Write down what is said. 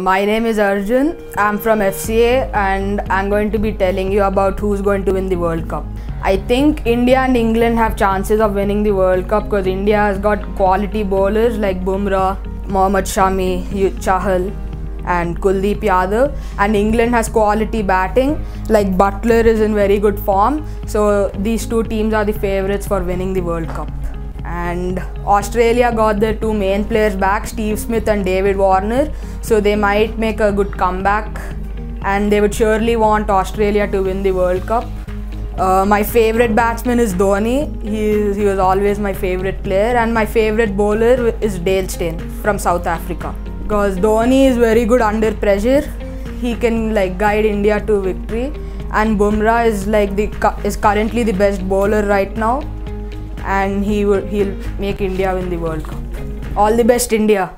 My name is Arjun. I'm from FCA and I'm going to be telling you about who's going to win the World Cup. I think India and England have chances of winning the World Cup because India has got quality bowlers like Bumrah, Mohammad Shami, Chahal, and Kuldeep Yadav. And England has quality batting like Buttler is in very good form. So these two teams are the favorites for winning the World Cup. And Australia got their two main players back, Steve Smith and David Warner. So they might make a good comeback and they would surely want Australia to win the World Cup. Uh, my favorite batsman is Dhoni. He, he was always my favorite player, and my favorite bowler is Dale Steyn from South Africa. Because Dhoni is very good under pressure. He can like guide India to victory, and Bumrah is like the is currently the best bowler right now, and he will he'll make India win the World Cup. All the best, India.